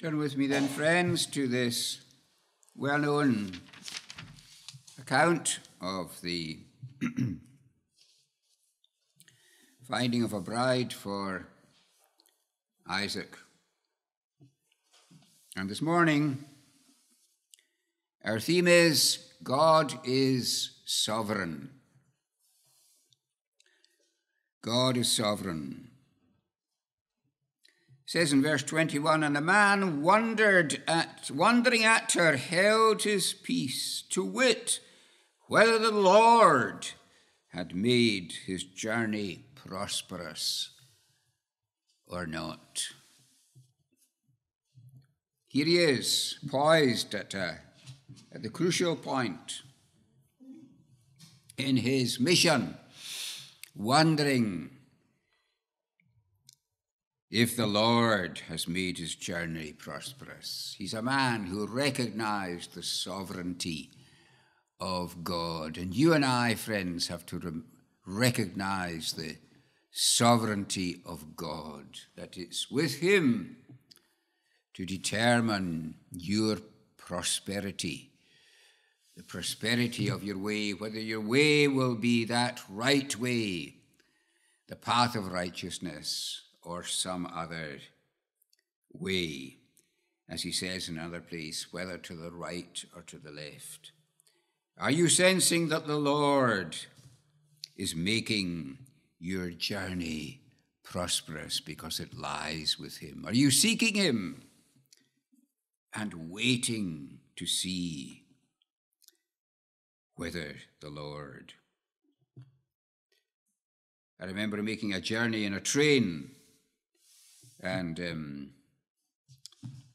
Turn with me then, friends, to this well known account of the finding of a bride for Isaac. And this morning, our theme is God is sovereign. God is sovereign says in verse 21 and the man wondered at wondering at her held his peace to wit whether the lord had made his journey prosperous or not. Here he is poised at, a, at the crucial point in his mission wondering if the Lord has made his journey prosperous. He's a man who recognized the sovereignty of God. And you and I, friends, have to re- recognize the sovereignty of God, that it's with him to determine your prosperity, the prosperity of your way, whether your way will be that right way, the path of righteousness or some other way, as he says in another place, whether to the right or to the left. Are you sensing that the Lord is making your journey prosperous because it lies with Him? Are you seeking Him and waiting to see whether the Lord? I remember making a journey in a train and um,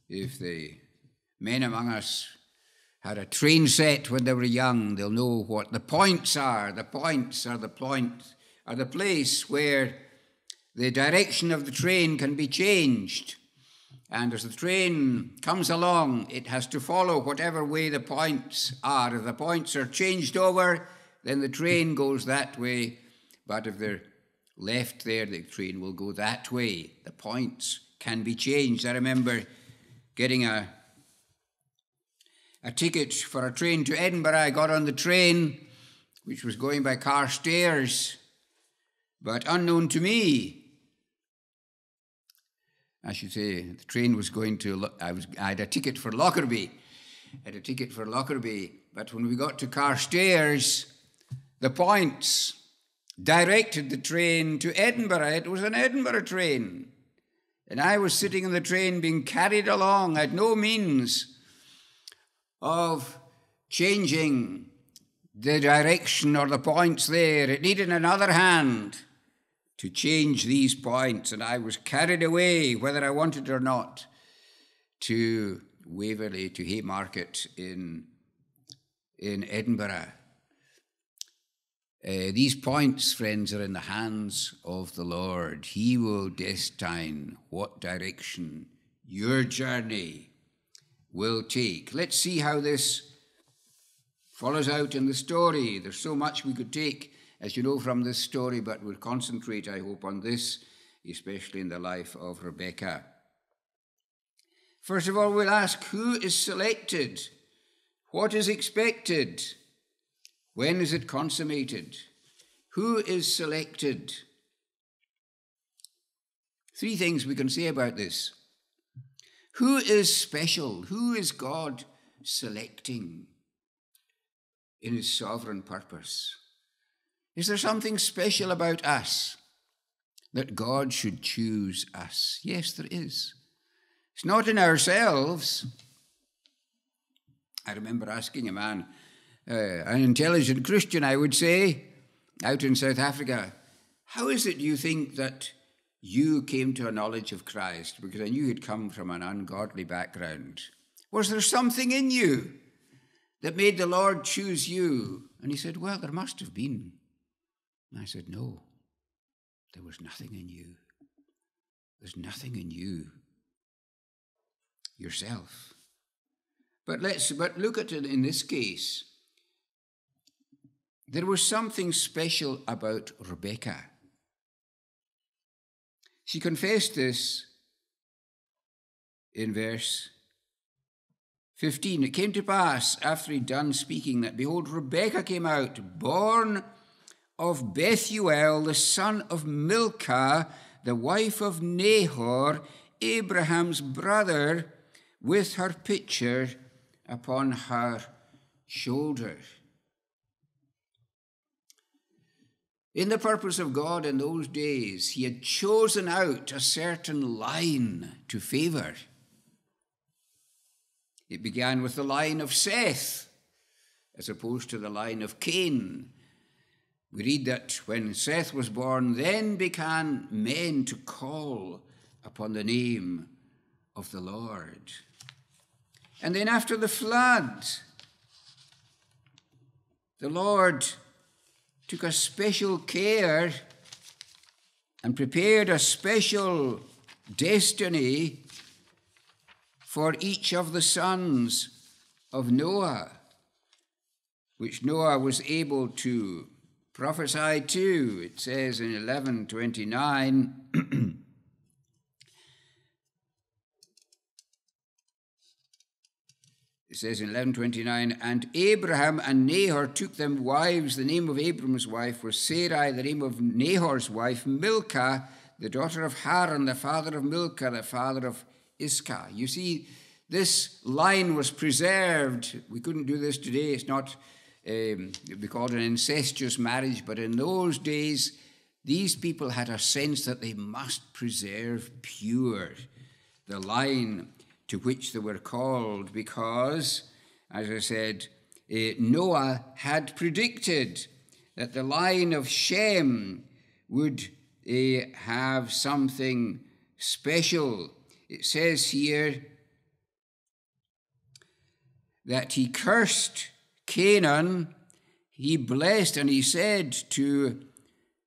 if the men among us had a train set when they were young, they'll know what the points are. The points are the point are the place where the direction of the train can be changed. And as the train comes along, it has to follow whatever way the points are. If the points are changed over, then the train goes that way. But if they're left there, the train will go that way. The points can be changed. I remember getting a a ticket for a train to Edinburgh. I got on the train, which was going by Carstairs, but unknown to me. I should say the train was going to. I was. I had a ticket for Lockerbie. I had a ticket for Lockerbie, but when we got to Carstairs, the points directed the train to Edinburgh. It was an Edinburgh train. And I was sitting in the train being carried along. I had no means of changing the direction or the points there. It needed another hand to change these points. And I was carried away, whether I wanted or not, to Waverley, to Haymarket in, in Edinburgh. Uh, these points, friends, are in the hands of the Lord. He will destine what direction your journey will take. Let's see how this follows out in the story. There's so much we could take, as you know, from this story, but we'll concentrate, I hope, on this, especially in the life of Rebecca. First of all, we'll ask who is selected? What is expected? When is it consummated? Who is selected? Three things we can say about this. Who is special? Who is God selecting in his sovereign purpose? Is there something special about us that God should choose us? Yes, there is. It's not in ourselves. I remember asking a man uh, an intelligent Christian, I would say, out in South Africa, how is it you think that you came to a knowledge of Christ? Because I knew you'd come from an ungodly background. Was there something in you that made the Lord choose you? And he said, Well, there must have been. And I said, No, there was nothing in you. There's nothing in you yourself. But let's but look at it in this case. There was something special about Rebecca. She confessed this in verse 15. It came to pass, after he'd done speaking, that behold, Rebekah came out, born of Bethuel, the son of Milcah, the wife of Nahor, Abraham's brother, with her pitcher upon her shoulder. In the purpose of God in those days, he had chosen out a certain line to favor. It began with the line of Seth, as opposed to the line of Cain. We read that when Seth was born, then began men to call upon the name of the Lord. And then after the flood, the Lord took a special care and prepared a special destiny for each of the sons of Noah, which Noah was able to prophesy to. It says in 1129. It says in 1129, and Abraham and Nahor took them wives. The name of Abram's wife was Sarai, the name of Nahor's wife, Milcah, the daughter of Haran, the father of Milcah, the father of Iscah. You see, this line was preserved. We couldn't do this today. It's not, um, it'd be called an incestuous marriage, but in those days, these people had a sense that they must preserve pure the line to which they were called because, as I said, uh, Noah had predicted that the line of Shem would uh, have something special it says here that he cursed Canaan, he blessed, and he said to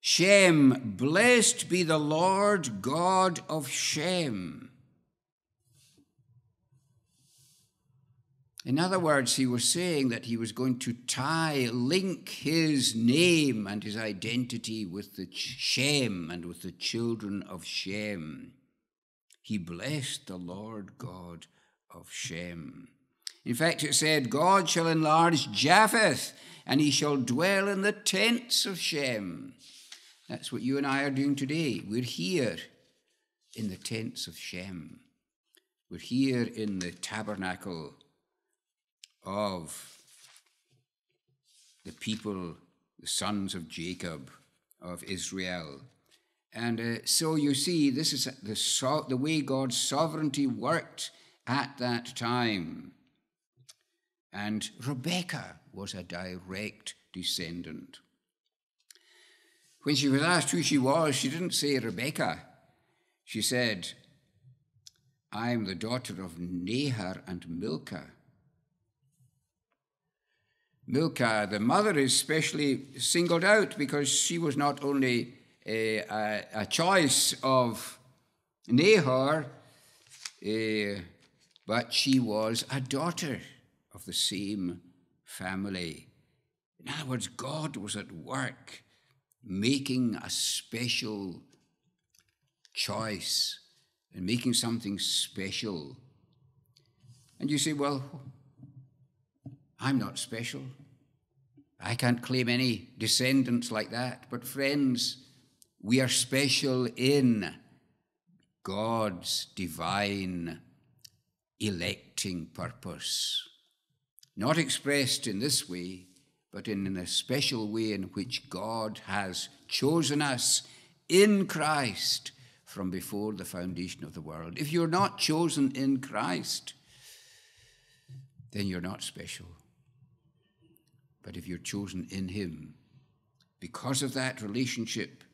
Shem, Blessed be the Lord God of Shem. In other words, he was saying that he was going to tie, link his name and his identity with the Shem and with the children of Shem he blessed the Lord God of Shem. In fact, it said, God shall enlarge Japheth, and he shall dwell in the tents of Shem. That's what you and I are doing today. We're here in the tents of Shem. We're here in the tabernacle of the people, the sons of Jacob, of Israel. And uh, so you see, this is the, so- the way God's sovereignty worked at that time. And Rebecca was a direct descendant. When she was asked who she was, she didn't say Rebecca. She said, I am the daughter of Nahor and Milcah. Milcah, the mother, is specially singled out because she was not only a, a choice of Nahor, uh, but she was a daughter of the same family. In other words, God was at work making a special choice and making something special. And you say, well, I'm not special. I can't claim any descendants like that. But, friends, we are special in God's divine electing purpose. Not expressed in this way, but in a special way in which God has chosen us in Christ from before the foundation of the world. If you're not chosen in Christ, then you're not special. But if you're chosen in Him, because of that relationship,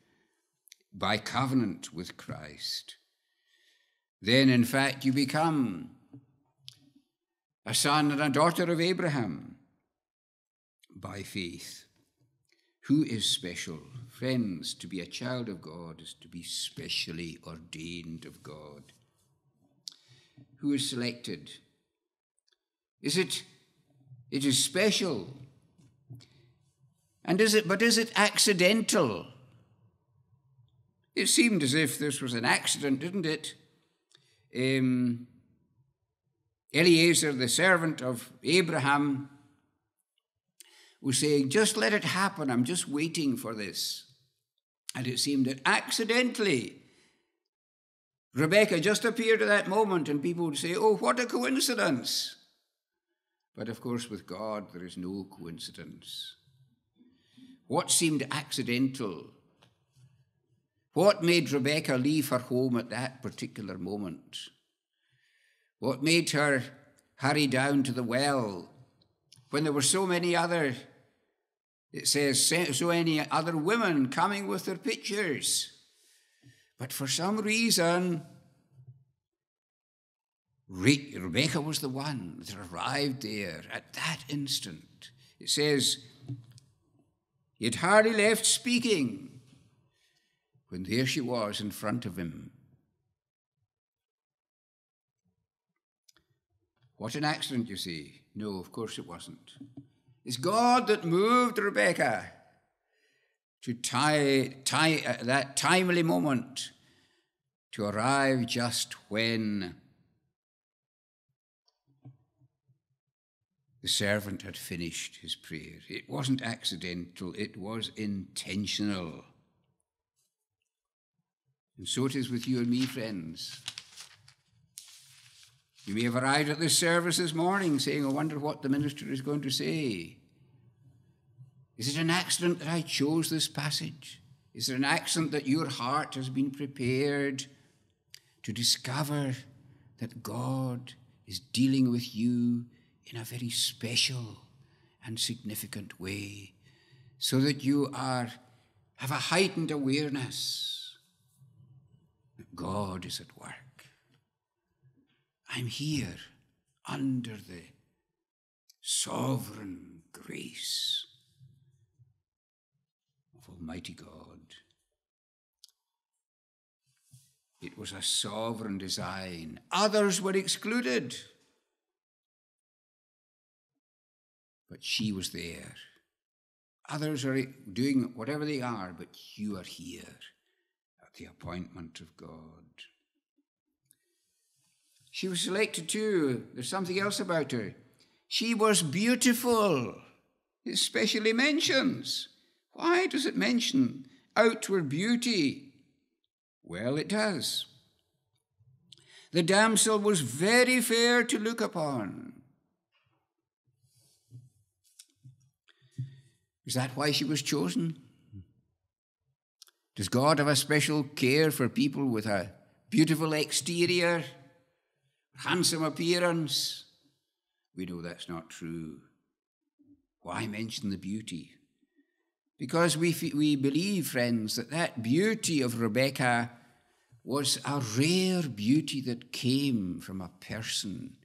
by covenant with Christ, then in fact you become a son and a daughter of Abraham by faith. Who is special? Friends, to be a child of God is to be specially ordained of God. Who is selected? Is it it is special? And is it but is it accidental? It seemed as if this was an accident, didn't it? Um, Eliezer, the servant of Abraham, was saying, Just let it happen. I'm just waiting for this. And it seemed that accidentally, Rebecca just appeared at that moment, and people would say, Oh, what a coincidence. But of course, with God, there is no coincidence. What seemed accidental? What made Rebecca leave her home at that particular moment? What made her hurry down to the well when there were so many other, it says, so many other women coming with their pitchers? But for some reason, Rebecca was the one that arrived there at that instant. It says, he had hardly left speaking when there she was in front of him. What an accident, you see. No, of course it wasn't. It's God that moved Rebecca to tie, tie, uh, that timely moment to arrive just when the servant had finished his prayer. It wasn't accidental, it was intentional. And so it is with you and me, friends. You may have arrived at this service this morning saying, I wonder what the minister is going to say. Is it an accident that I chose this passage? Is it an accident that your heart has been prepared to discover that God is dealing with you in a very special and significant way so that you are have a heightened awareness that God is at work. I'm here under the sovereign grace of Almighty God. It was a sovereign design. Others were excluded. But she was there. Others are doing whatever they are, but you are here at the appointment of God. She was selected too. There's something else about her. She was beautiful. It especially mentions. Why does it mention outward beauty? Well, it does. The damsel was very fair to look upon. Is that why she was chosen? Does God have a special care for people with a beautiful exterior, handsome appearance? We know that's not true. Why mention the beauty? Because we, we believe, friends, that that beauty of Rebecca was a rare beauty that came from a person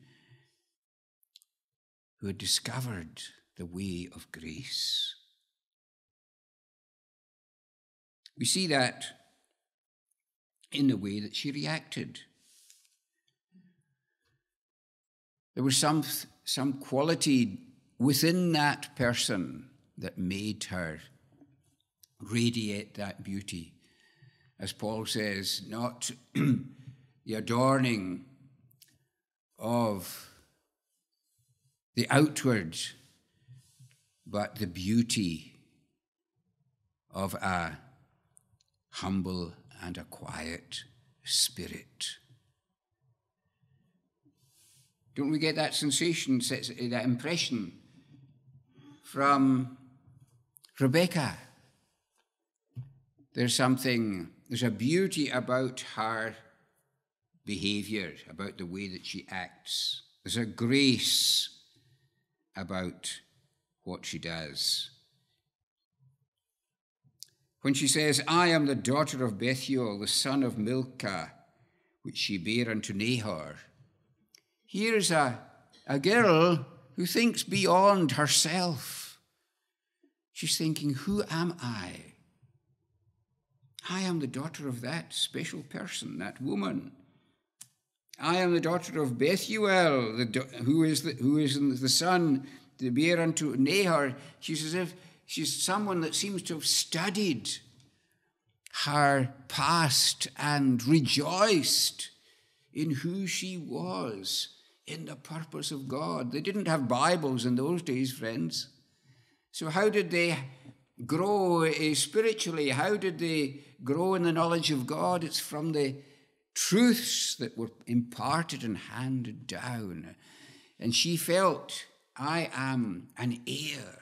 who had discovered the way of grace. We see that in the way that she reacted. There was some, some quality within that person that made her radiate that beauty. As Paul says, not the adorning of the outward, but the beauty of a humble and a quiet spirit. Don't we get that sensation, that impression from Rebecca? There's something, there's a beauty about her behavior, about the way that she acts. There's a grace about what she does. When she says, I am the daughter of Bethuel, the son of Milcah, which she bare unto Nahor, here's a, a girl who thinks beyond herself. She's thinking, Who am I? I am the daughter of that special person, that woman. I am the daughter of Bethuel, the, who, is the, who is the son to bear unto Nahor. She's as if She's someone that seems to have studied her past and rejoiced in who she was in the purpose of God. They didn't have Bibles in those days, friends. So, how did they grow eh, spiritually? How did they grow in the knowledge of God? It's from the truths that were imparted and handed down. And she felt, I am an heir.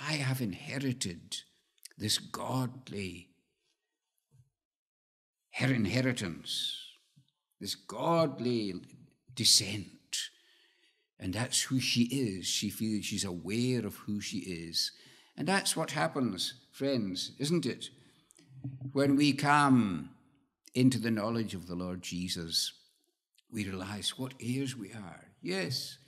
I have inherited this godly her inheritance, this godly descent. And that's who she is. She feels she's aware of who she is. And that's what happens, friends, isn't it? When we come into the knowledge of the Lord Jesus, we realize what heirs we are. Yes,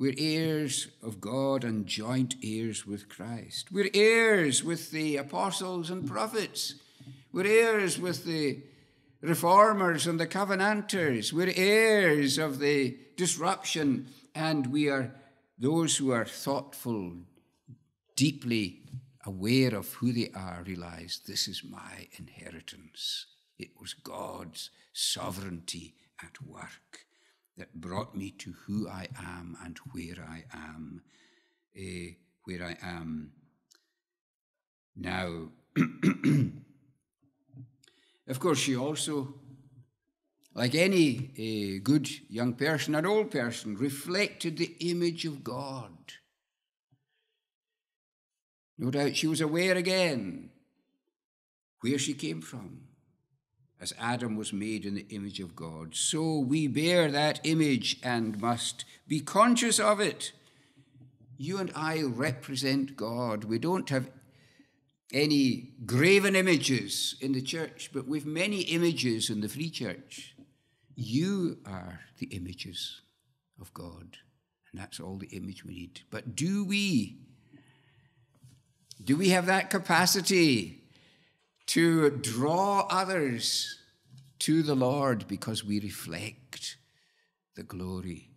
we're heirs of God and joint heirs with Christ. We're heirs with the apostles and prophets. We're heirs with the reformers and the covenanters. We're heirs of the disruption, and we are those who are thoughtful, deeply aware of who they are, realize this is my inheritance. It was God's sovereignty at work that brought me to who I am and where I am, uh, where I am now. of course, she also, like any uh, good young person or old person, reflected the image of God. No doubt she was aware again where she came from as Adam was made in the image of God. So we bear that image and must be conscious of it. You and I represent God. We don't have any graven images in the church, but we've many images in the free church. You are the images of God, and that's all the image we need. But do we? Do we have that capacity to draw others to the Lord because we reflect the glory.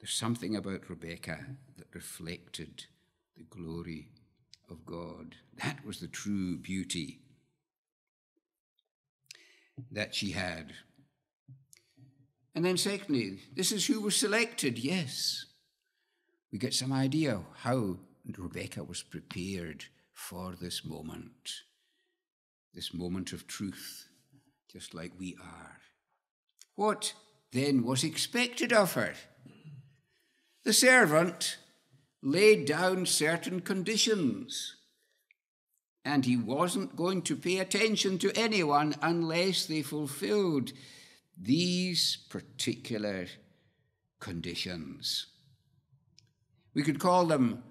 There's something about Rebecca that reflected the glory of God. That was the true beauty that she had. And then, secondly, this is who was selected. Yes, we get some idea how Rebecca was prepared for this moment this moment of truth, just like we are. What then was expected of her? The servant laid down certain conditions, and he wasn't going to pay attention to anyone unless they fulfilled these particular conditions. We could call them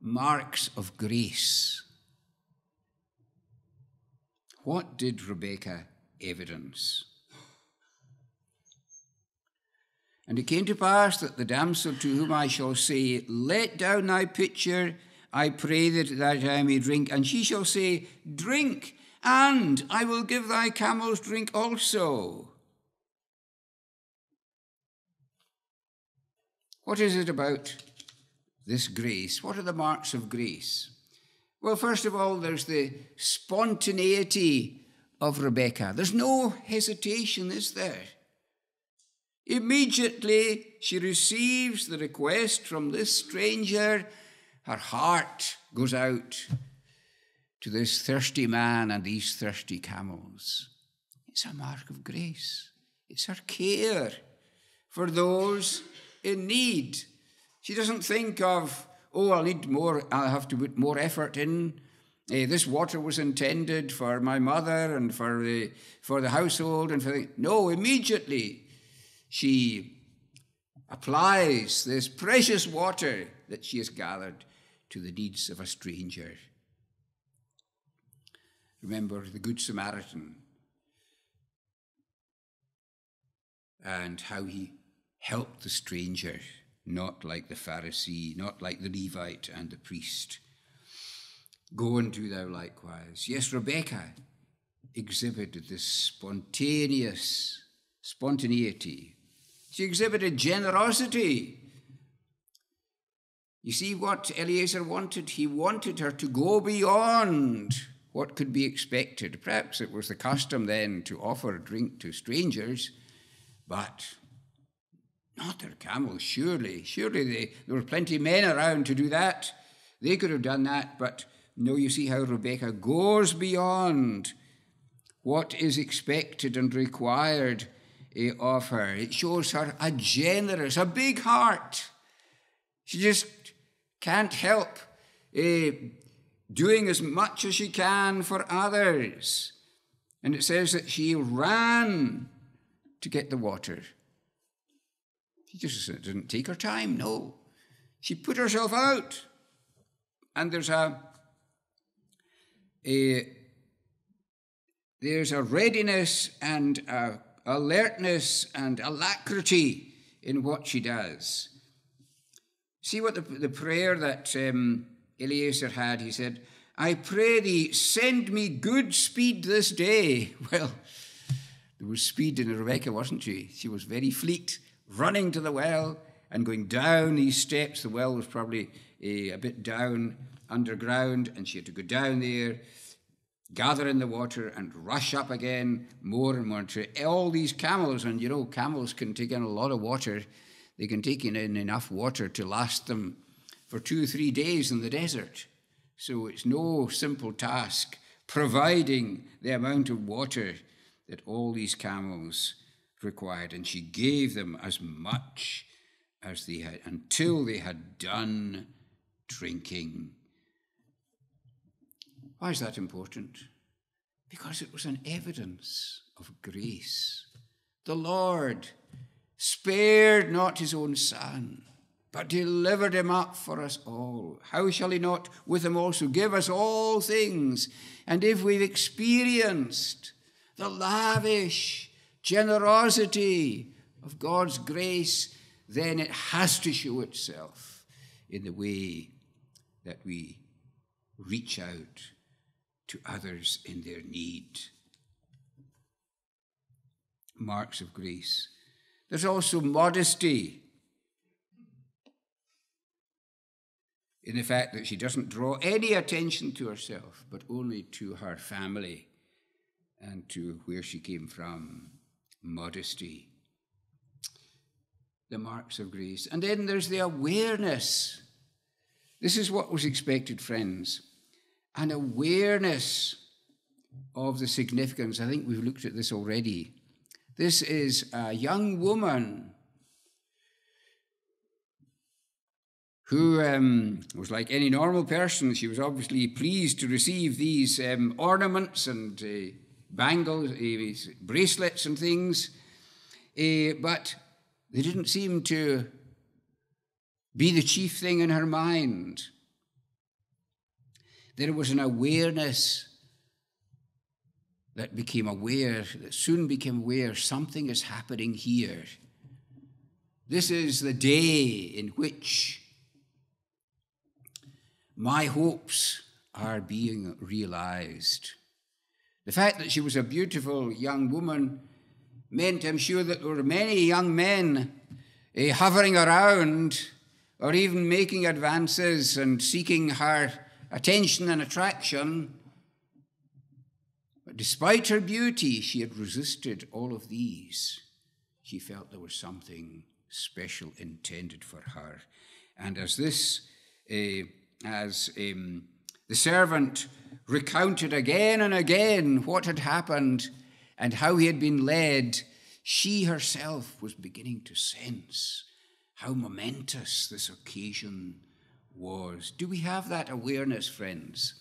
marks of grace. What did Rebekah evidence? And it came to pass that the damsel to whom I shall say, Let down thy pitcher, I pray that, that I may drink. And she shall say, Drink, and I will give thy camels drink also. What is it about this grace? What are the marks of grace? Well, first of all, there's the spontaneity of Rebecca. There's no hesitation, is there? Immediately she receives the request from this stranger, her heart goes out to this thirsty man and these thirsty camels. It's a mark of grace, it's her care for those in need. She doesn't think of oh, I'll need more, I'll have to put more effort in. Uh, this water was intended for my mother and for the, for the household and for the. No, immediately she applies this precious water that she has gathered to the needs of a stranger. Remember the Good Samaritan and how he helped the stranger not like the Pharisee, not like the Levite and the priest. Go and do thou likewise. Yes, Rebecca exhibited this spontaneous spontaneity. She exhibited generosity. You see what Eliezer wanted? He wanted her to go beyond what could be expected. Perhaps it was the custom then to offer a drink to strangers, but not their camels, surely. Surely they, there were plenty of men around to do that. They could have done that, but no, you see how Rebecca goes beyond what is expected and required uh, of her. It shows her a generous, a big heart. She just can't help uh, doing as much as she can for others. And it says that she ran to get the water. She just didn't take her time, no. She put herself out. And there's a, a there's a readiness and a alertness and alacrity in what she does. See what the, the prayer that um, Eliezer had? He said, I pray thee, send me good speed this day. Well, there was speed in Rebecca, wasn't she? She was very fleet, running to the well and going down these steps. The well was probably a, a bit down underground, and she had to go down there, gather in the water, and rush up again more and more. All these camels, and you know, camels can take in a lot of water. They can take in enough water to last them for two three days in the desert. So it's no simple task providing the amount of water that all these camels required. And she gave them as much as they had until they had done drinking. Why is that important? Because it was an evidence of grace. The Lord spared not his own son, but delivered him up for us all. How shall he not with him also give us all things? And if we've experienced the lavish generosity of God's grace, then it has to show itself in the way that we reach out to others in their need. Marks of grace. There's also modesty in the fact that she doesn't draw any attention to herself, but only to her family and to where she came from, modesty, the marks of grace. And then there's the awareness. This is what was expected, friends an awareness of the significance. I think we've looked at this already. This is a young woman who um, was like any normal person. She was obviously pleased to receive these um, ornaments and uh, bangles, uh, bracelets, and things, uh, but they didn't seem to be the chief thing in her mind. There was an awareness that became aware, that soon became aware something is happening here. This is the day in which my hopes are being realized. The fact that she was a beautiful young woman meant, I'm sure, that there were many young men uh, hovering around or even making advances and seeking her attention and attraction. But despite her beauty, she had resisted all of these. She felt there was something special intended for her. And as this, uh, as the servant recounted again and again what had happened and how he had been led, she herself was beginning to sense how momentous this occasion was. Do we have that awareness, friends,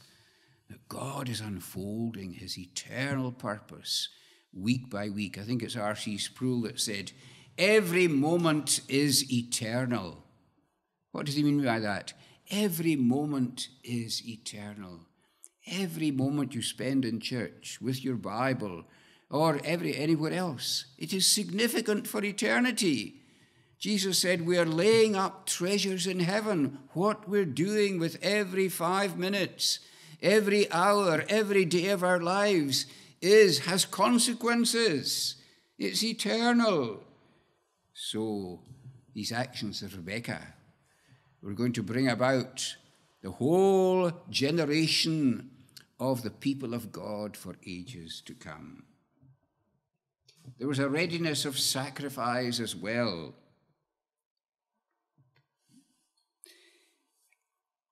that God is unfolding his eternal purpose week by week? I think it's R.C. Sproul that said, Every moment is eternal. What does he mean by that? Every moment is eternal. Every moment you spend in church with your Bible or every anywhere else, it is significant for eternity. Jesus said, We are laying up treasures in heaven. What we're doing with every five minutes, every hour, every day of our lives is has consequences. It's eternal. So these actions of Rebecca we're going to bring about the whole generation of the people of God for ages to come. There was a readiness of sacrifice as well.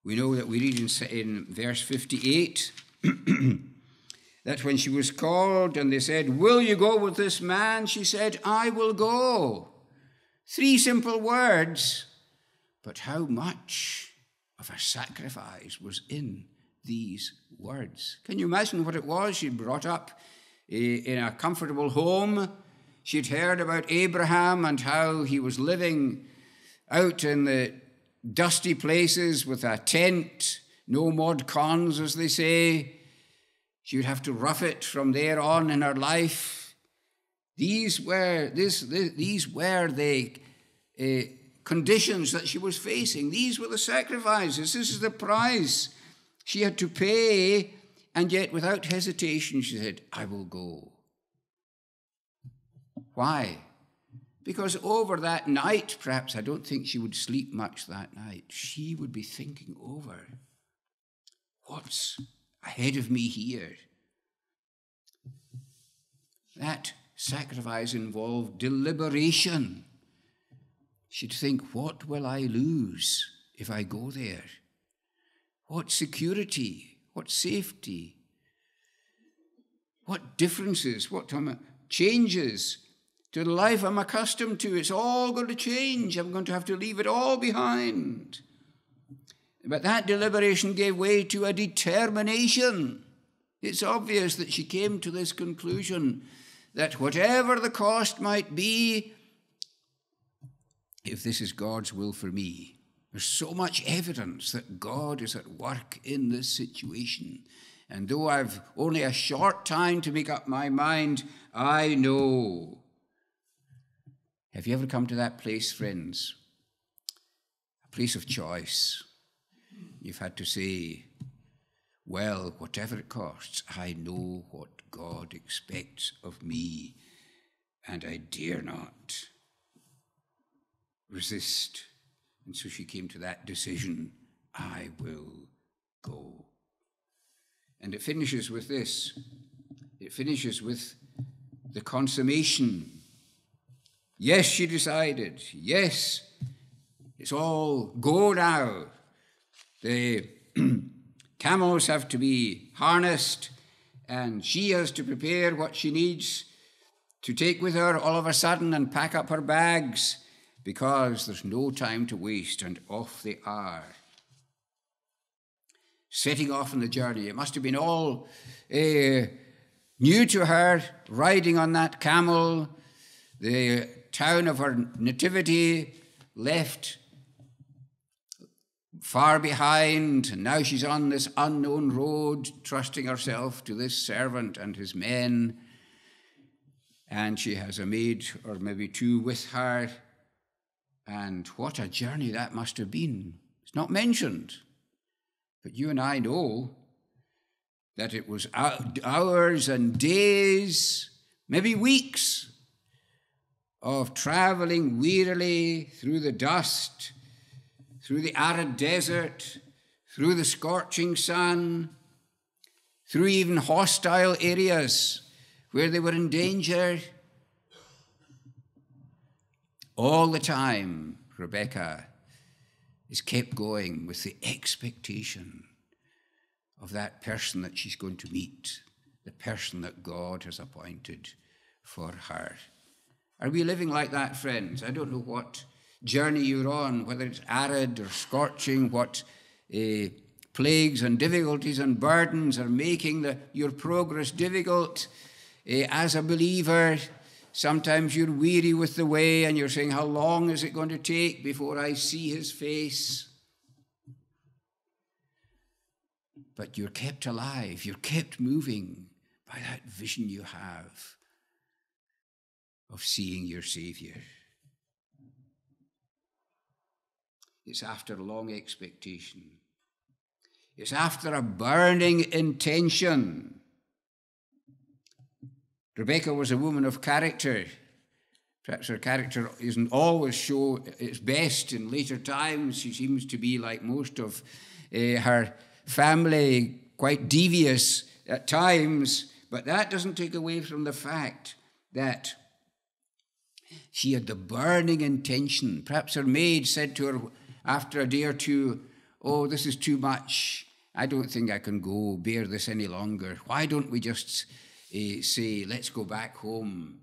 We know that we read in, in verse 58 that when she was called and they said, Will you go with this man? She said, I will go. Three simple words but how much of a sacrifice was in these words? Can you imagine what it was? She'd brought up in a comfortable home. She'd heard about Abraham and how he was living out in the dusty places with a tent, no mod cons, as they say. She would have to rough it from there on in her life. These were, this, these were the uh, conditions that she was facing. These were the sacrifices. This is the price she had to pay. And yet, without hesitation, she said, I will go. Why? Because over that night, perhaps, I don't think she would sleep much that night. She would be thinking over what's ahead of me here. That sacrifice involved deliberation. She'd think, what will I lose if I go there? What security? What safety? What differences? What um, changes to the life I'm accustomed to. It's all going to change. I'm going to have to leave it all behind. But that deliberation gave way to a determination. It's obvious that she came to this conclusion that whatever the cost might be, if this is God's will for me, there's so much evidence that God is at work in this situation. And though I've only a short time to make up my mind, I know have you ever come to that place, friends? A place of choice. You've had to say, well, whatever it costs, I know what God expects of me, and I dare not resist. And so she came to that decision I will go. And it finishes with this it finishes with the consummation Yes, she decided. Yes, it's all go now. The camels have to be harnessed, and she has to prepare what she needs to take with her all of a sudden and pack up her bags because there's no time to waste, and off they are. Setting off on the journey. It must have been all uh, new to her, riding on that camel, the town of her nativity left far behind. And now she's on this unknown road, trusting herself to this servant and his men. And she has a maid or maybe two with her. And what a journey that must have been. It's not mentioned. But you and I know that it was hours and days, maybe weeks of traveling wearily through the dust, through the arid desert, through the scorching sun, through even hostile areas where they were in danger. All the time, Rebecca is kept going with the expectation of that person that she's going to meet, the person that God has appointed for her. Are we living like that, friends? I don't know what journey you're on, whether it's arid or scorching, what uh, plagues and difficulties and burdens are making the, your progress difficult. Uh, as a believer, sometimes you're weary with the way and you're saying, How long is it going to take before I see his face? But you're kept alive, you're kept moving by that vision you have of seeing your Savior. It's after long expectation. It's after a burning intention. Rebecca was a woman of character. Perhaps her character isn't always show its best in later times. She seems to be like most of uh, her family, quite devious at times. But that doesn't take away from the fact that she had the burning intention. Perhaps her maid said to her after a day or two, Oh, this is too much. I don't think I can go bear this any longer. Why don't we just uh, say, let's go back home?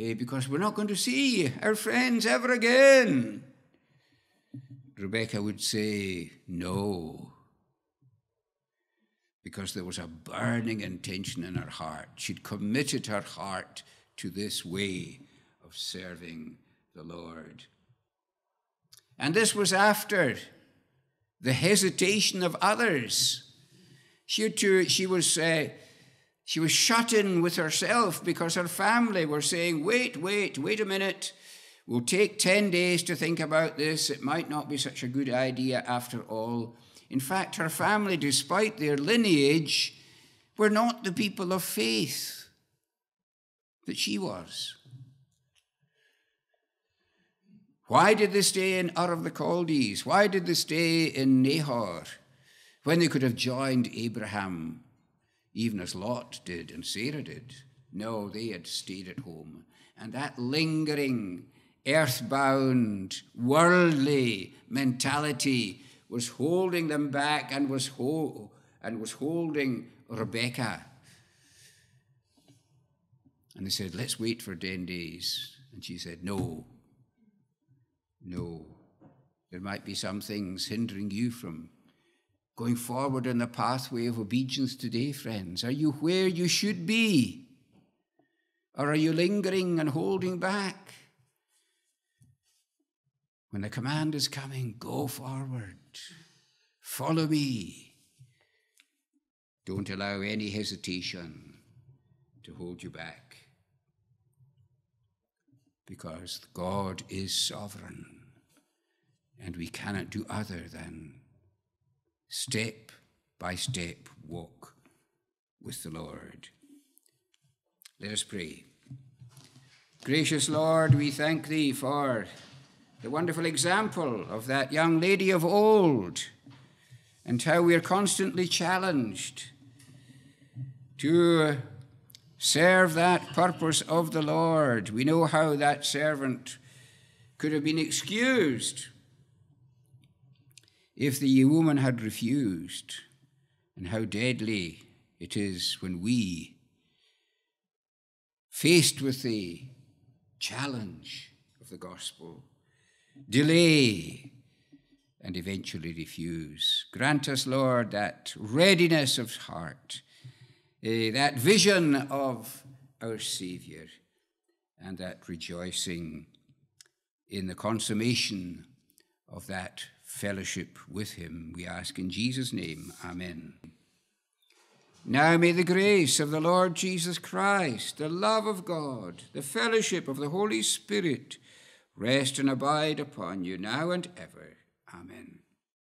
Uh, because we're not going to see our friends ever again. Rebecca would say, no. Because there was a burning intention in her heart. She'd committed her heart to this way of serving the Lord. And this was after the hesitation of others. She, to, she, was, uh, she was shut in with herself because her family were saying, wait, wait, wait a minute. We'll take 10 days to think about this. It might not be such a good idea after all. In fact, her family, despite their lineage, were not the people of faith that she was. Why did they stay in Ur of the Chaldees? Why did they stay in Nahor when they could have joined Abraham, even as Lot did and Sarah did? No, they had stayed at home. And that lingering, earthbound, worldly mentality was holding them back and was, ho- and was holding Rebecca. And they said, Let's wait for 10 days. And she said, No, no, there might be some things hindering you from going forward in the pathway of obedience today, friends. Are you where you should be? Or are you lingering and holding back? When the command is coming, go forward. Follow me. Don't allow any hesitation to hold you back because God is sovereign and we cannot do other than step by step walk with the Lord. Let us pray. Gracious Lord, we thank Thee for the wonderful example of that young lady of old and how we are constantly challenged to serve that purpose of the Lord. We know how that servant could have been excused if the woman had refused, and how deadly it is when we, faced with the challenge of the gospel, delay and eventually refuse. Grant us, Lord, that readiness of heart uh, that vision of our Saviour and that rejoicing in the consummation of that fellowship with Him. We ask in Jesus' name, Amen. Now may the grace of the Lord Jesus Christ, the love of God, the fellowship of the Holy Spirit rest and abide upon you now and ever. Amen.